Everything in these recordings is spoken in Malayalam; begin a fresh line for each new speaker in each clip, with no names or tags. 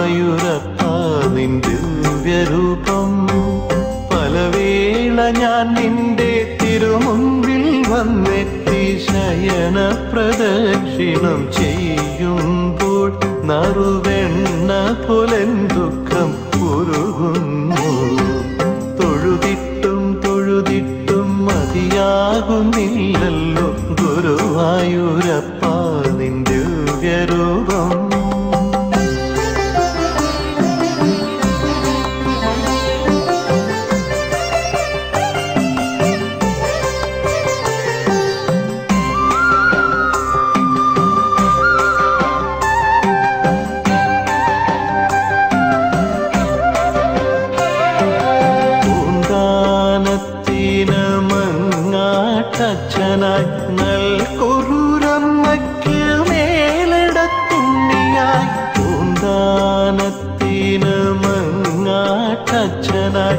ഗുരുവായൂരപ്പ നിൻ ദിവ്യരൂപം. പലവേള ഞാൻ നിന്റെ തിരുമുമ്പിൽ വന്നെത്തി ശയന പ്രദക്ഷിണം ചെയ്യുമ്പോൾ നറുവെണ്ണ പുലൻ ദുഃഖം ഉരുകുന്നു. തൊഴുതിട്ടും തൊഴുതിട്ടും മതിയാകുന്നില്ലല്ലോ ഗുരുവായൂര. മങ്ങാട്ടച്ഛനായി നൽകുറുരമ്മയ്ക്ക് മേലിടത്തുണ്ണിയായി പൂന്താനത്തിന് മങ്ങാട്ടച്ഛനായി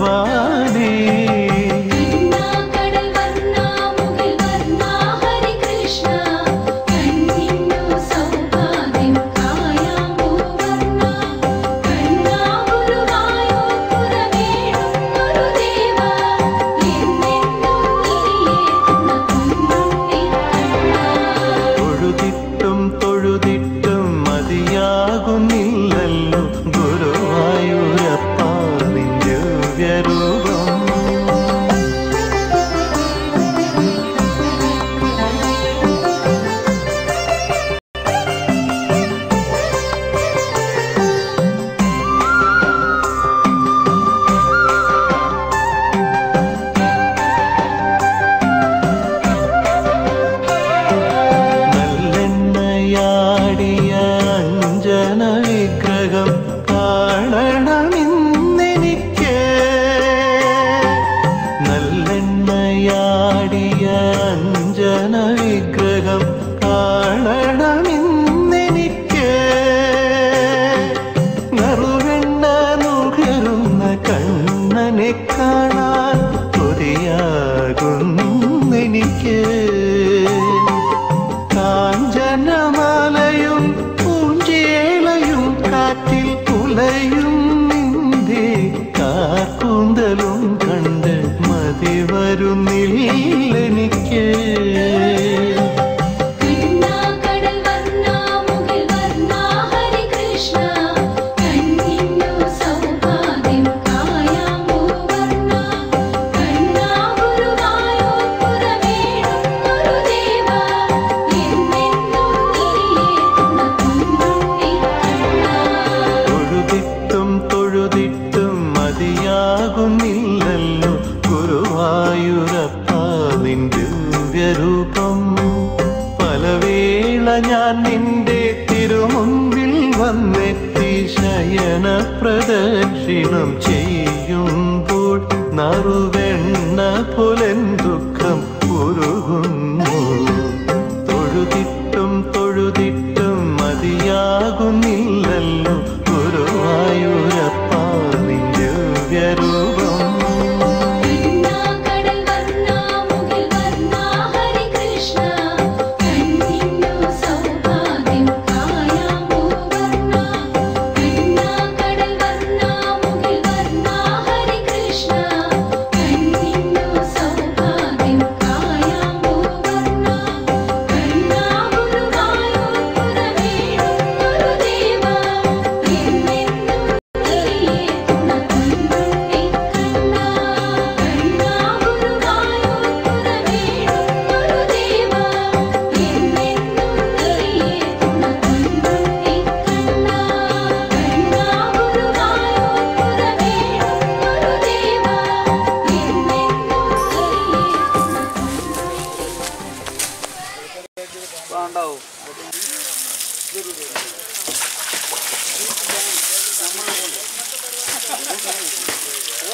செலவா അഞ്ജന വിഗ്രഹം കാണണമെന്നെനിക്ക്. നറുവെണ്ണ നുകരുന്ന കണ്ണനെ കാണാൻ കൊതിയാകുന്നെനിക്ക്. കാഞ്ചനമാലയും പൂഞ്ചേലയും കാറ്റിൽ പുലയും നിന്റെ കാർക്കൂന്തലും കണ്ട് മതി വരുന്നില്ലെനിക്ക് തൊഴുതിട്ടും മതിയാകുന്നില്ലല്ലോ. ഗുരുവായൂരപ്പ നിന്റെ ദിവ്യരൂപം. പലവേള ഞാൻ നിന്റെ തിരുമുമ്പിൽ വന്നെത്തി ശയന പ്രദക്ഷിണം ചെയ്യുമ്പോൾ നറുവെണ്ണ പുലൻ ദുഃഖം ഉരുകുന്നു.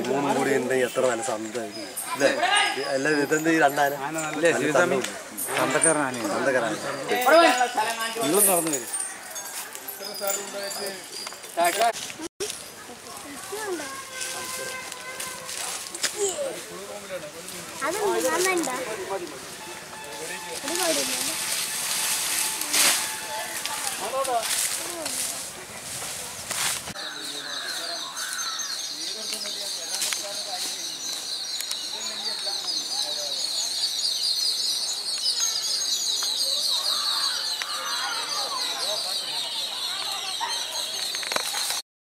മൂന്നും കൂടി ഉണ്ടെങ്കിൽ എത്ര നല്ല സന്തോഷം. അല്ലേ? ഇതെന്ത് രണ്ടാന.
സന്തക്കാരനാണ്
സന്തകരാണ്
നിങ്ങളും നടന്നു വരും.
അതുണ്ട് നന്നുണ്ട് ഒരു before.